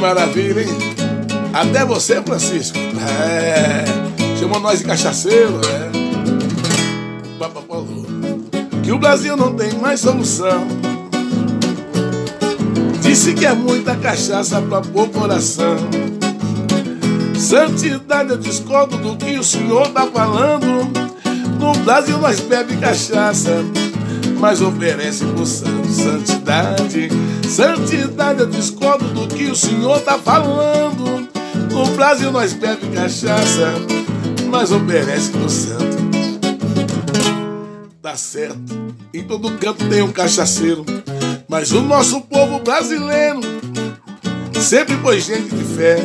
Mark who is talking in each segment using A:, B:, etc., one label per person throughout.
A: maravilha, hein? Até você, Francisco. É, chamou nós de cachaceiro, é. Falou que o Brasil não tem mais solução. Disse que é muita cachaça pra pôr coração. Santidade, eu discordo do que o senhor tá falando. No Brasil nós bebe cachaça, mas oferece pro santo santidade. Santidade, eu discordo do que o senhor tá falando. No Brasil nós bebe cachaça, mas oferece pro santo. Tá certo, em todo canto tem um cachaceiro, mas o nosso povo brasileiro sempre foi gente de fé.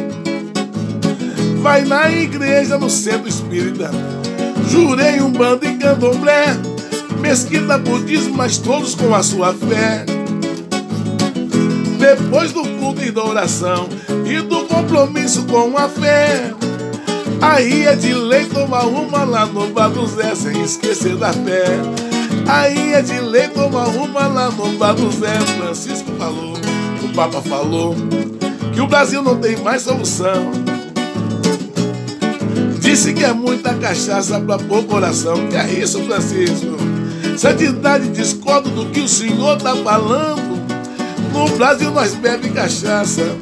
A: Vai na igreja, no centro espírita, jurei um bando em candomblé, mesquita budismo, mas todos com a sua fé. Depois do culto e da oração e do compromisso com a fé, aí é de lei tomar uma lá no bar do Zé, sem esquecer da fé. Aí é de lei tomar uma lá no bar do Zé. Francisco falou, o Papa falou, que o Brasil não tem mais solução. Disse que é muita cachaça pra pôr coração. Que é isso, Francisco? Santidade, discordo do que o senhor tá falando. No Brasil nós bebe cachaça,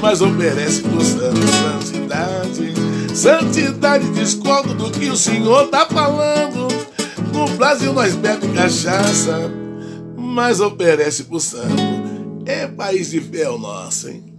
A: mas oferece santo santidade. Santidade, discordo do que o senhor tá falando. No Brasil nós bebe cachaça, mas oferece pro santo. É país de fé o nosso, hein?